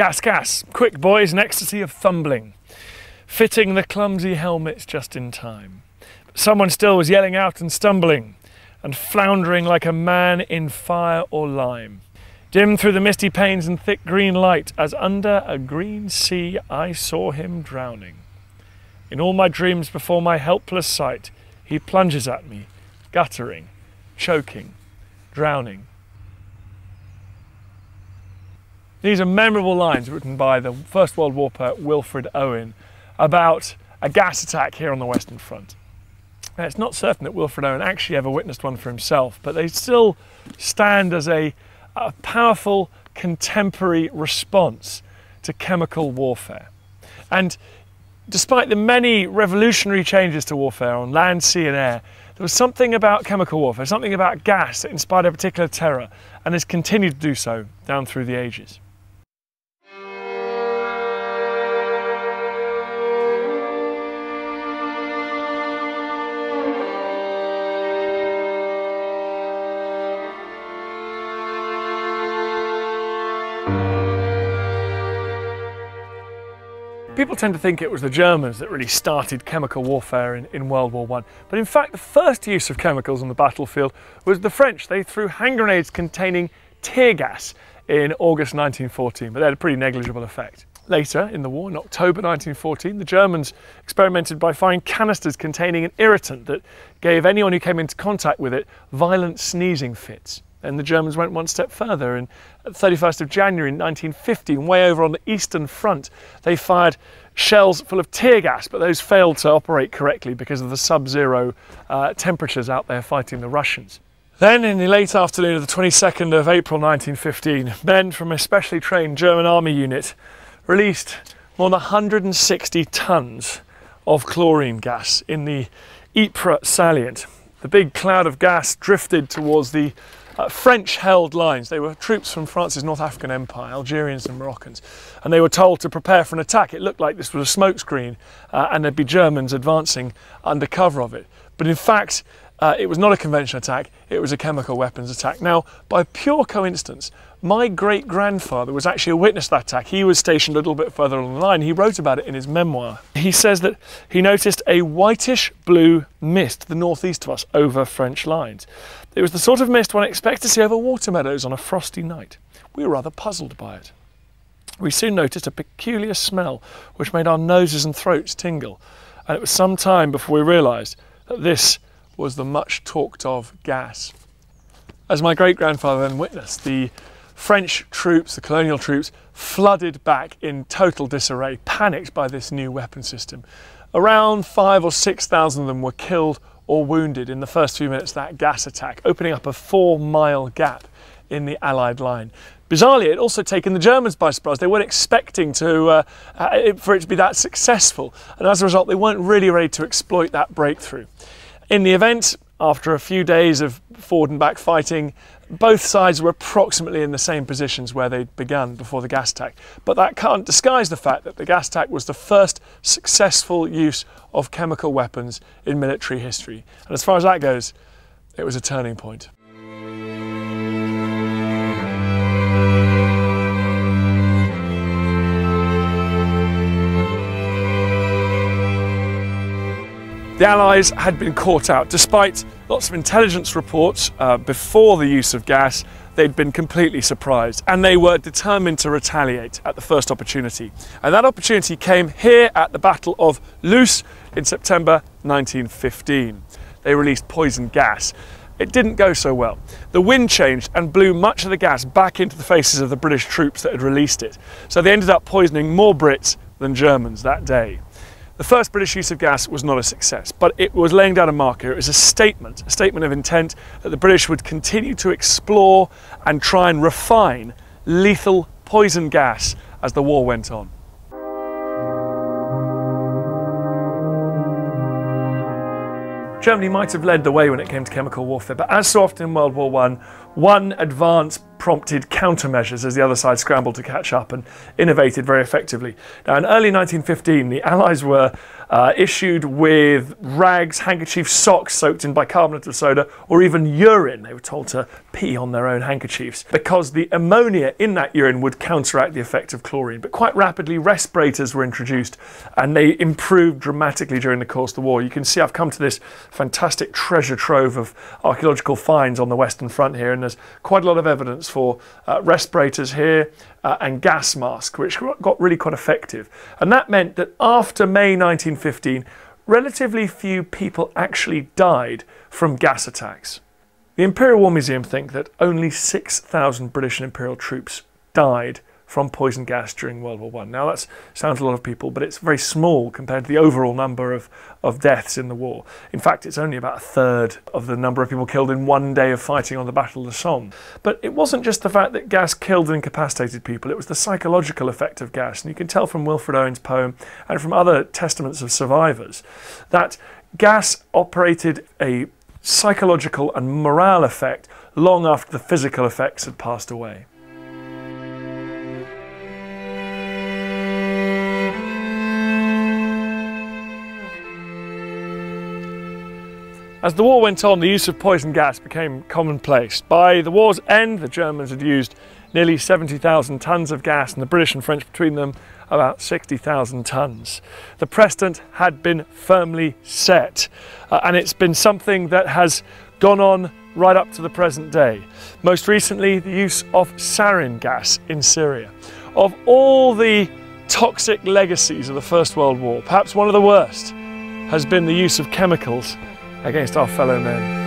Gas, gas, quick boys, an ecstasy of fumbling, fitting the clumsy helmets just in time. But someone still was yelling out and stumbling, and floundering like a man in fire or lime. Dim through the misty panes and thick green light, as under a green sea I saw him drowning. In all my dreams before my helpless sight, he plunges at me, guttering, choking, drowning. These are memorable lines written by the First World War poet Wilfred Owen about a gas attack here on the Western Front. Now, it's not certain that Wilfred Owen actually ever witnessed one for himself, but they still stand as a, a powerful contemporary response to chemical warfare. And despite the many revolutionary changes to warfare on land, sea, and air, there was something about chemical warfare, something about gas that inspired a particular terror and has continued to do so down through the ages. People tend to think it was the Germans that really started chemical warfare in, in World War I. But in fact, the first use of chemicals on the battlefield was the French. They threw hand grenades containing tear gas in August 1914, but they had a pretty negligible effect. Later in the war, in October 1914, the Germans experimented by firing canisters containing an irritant that gave anyone who came into contact with it violent sneezing fits. And the Germans went one step further. And 31st of January 1915, way over on the Eastern Front, they fired shells full of tear gas, but those failed to operate correctly because of the sub-zero uh, temperatures out there fighting the Russians. Then, in the late afternoon of the 22nd of April 1915, men from a specially trained German army unit released more than 160 tons of chlorine gas in the Ypres salient. The big cloud of gas drifted towards the uh, French held lines. They were troops from France's North African Empire, Algerians and Moroccans, and they were told to prepare for an attack. It looked like this was a smokescreen uh, and there'd be Germans advancing under cover of it. But in fact, uh, it was not a conventional attack, it was a chemical weapons attack. Now, by pure coincidence, my great grandfather was actually a witness to that attack. He was stationed a little bit further along the line. He wrote about it in his memoir. He says that he noticed a whitish blue mist to the northeast of us over French lines. It was the sort of mist one expects to see over water meadows on a frosty night. We were rather puzzled by it. We soon noticed a peculiar smell which made our noses and throats tingle, and it was some time before we realised that this was the much talked of gas. As my great grandfather then witnessed, the French troops, the colonial troops, flooded back in total disarray, panicked by this new weapon system. Around five or 6,000 of them were killed or wounded in the first few minutes of that gas attack, opening up a four mile gap in the Allied line. Bizarrely, it also taken the Germans by surprise. They weren't expecting to, uh, uh, for it to be that successful. And as a result, they weren't really ready to exploit that breakthrough. In the event, after a few days of forward and back fighting, both sides were approximately in the same positions where they'd begun before the gas attack. But that can't disguise the fact that the gas attack was the first successful use of chemical weapons in military history. And as far as that goes, it was a turning point. The Allies had been caught out. Despite lots of intelligence reports uh, before the use of gas, they'd been completely surprised and they were determined to retaliate at the first opportunity. And that opportunity came here at the Battle of Loos in September 1915. They released poison gas. It didn't go so well. The wind changed and blew much of the gas back into the faces of the British troops that had released it. So they ended up poisoning more Brits than Germans that day. The first British use of gas was not a success, but it was laying down a marker. It was a statement, a statement of intent that the British would continue to explore and try and refine lethal poison gas as the war went on. Germany might have led the way when it came to chemical warfare, but as so often in World War I, one advance prompted countermeasures as the other side scrambled to catch up and innovated very effectively. Now, in early 1915, the Allies were uh, issued with rags, handkerchiefs, socks soaked in bicarbonate of soda, or even urine. They were told to pee on their own handkerchiefs because the ammonia in that urine would counteract the effect of chlorine. But quite rapidly, respirators were introduced and they improved dramatically during the course of the war. You can see I've come to this fantastic treasure trove of archaeological finds on the Western Front here, and there's quite a lot of evidence for uh, respirators here uh, and gas mask, which got really quite effective. And that meant that after May 1915, relatively few people actually died from gas attacks. The Imperial War Museum think that only 6,000 British and Imperial troops died from poison gas during World War One. Now that sounds a lot of people, but it's very small compared to the overall number of, of deaths in the war. In fact, it's only about a third of the number of people killed in one day of fighting on the Battle of the Somme. But it wasn't just the fact that gas killed and incapacitated people, it was the psychological effect of gas. And you can tell from Wilfred Owen's poem and from other testaments of survivors that gas operated a psychological and morale effect long after the physical effects had passed away. As the war went on, the use of poison gas became commonplace. By the war's end, the Germans had used nearly 70,000 tonnes of gas, and the British and French between them about 60,000 tonnes. The precedent had been firmly set, uh, and it's been something that has gone on right up to the present day. Most recently, the use of sarin gas in Syria. Of all the toxic legacies of the First World War, perhaps one of the worst has been the use of chemicals against our fellow men.